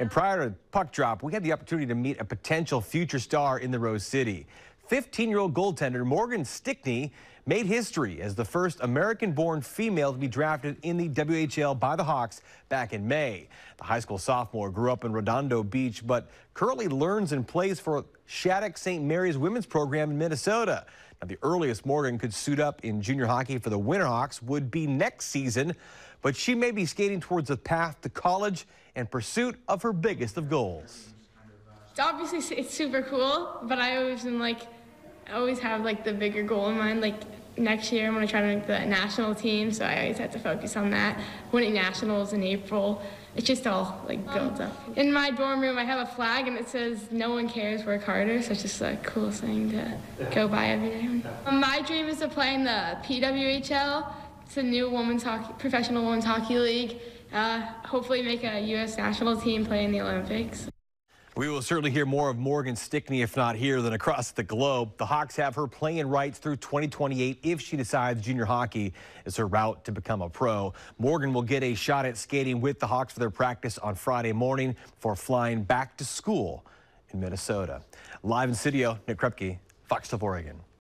And prior to puck drop, we had the opportunity to meet a potential future star in the Rose City. 15-year-old goaltender Morgan Stickney made history as the first American-born female to be drafted in the WHL by the Hawks back in May. The high school sophomore grew up in Redondo Beach, but currently learns and plays for Shattuck St. Mary's women's program in Minnesota. Now, the earliest Morgan could suit up in junior hockey for the Winterhawks would be next season, but she may be skating towards a path to college and pursuit of her biggest of goals. Obviously, it's super cool, but I always am like, I always have like the bigger goal in mind. Like next year, I'm gonna try to make the national team, so I always have to focus on that. Winning nationals in April, it just all like builds up. In my dorm room, I have a flag and it says "No one cares, work harder." So it's just a cool thing to go by every day. My dream is to play in the PWHL. It's a new women's hockey, professional women's hockey league. Uh, hopefully, make a U.S. national team, play in the Olympics. We will certainly hear more of Morgan Stickney, if not here, than across the globe. The Hawks have her playing rights through 2028 if she decides junior hockey is her route to become a pro. Morgan will get a shot at skating with the Hawks for their practice on Friday morning before flying back to school in Minnesota. Live in studio, Nick Krupke, Fox 12 Oregon.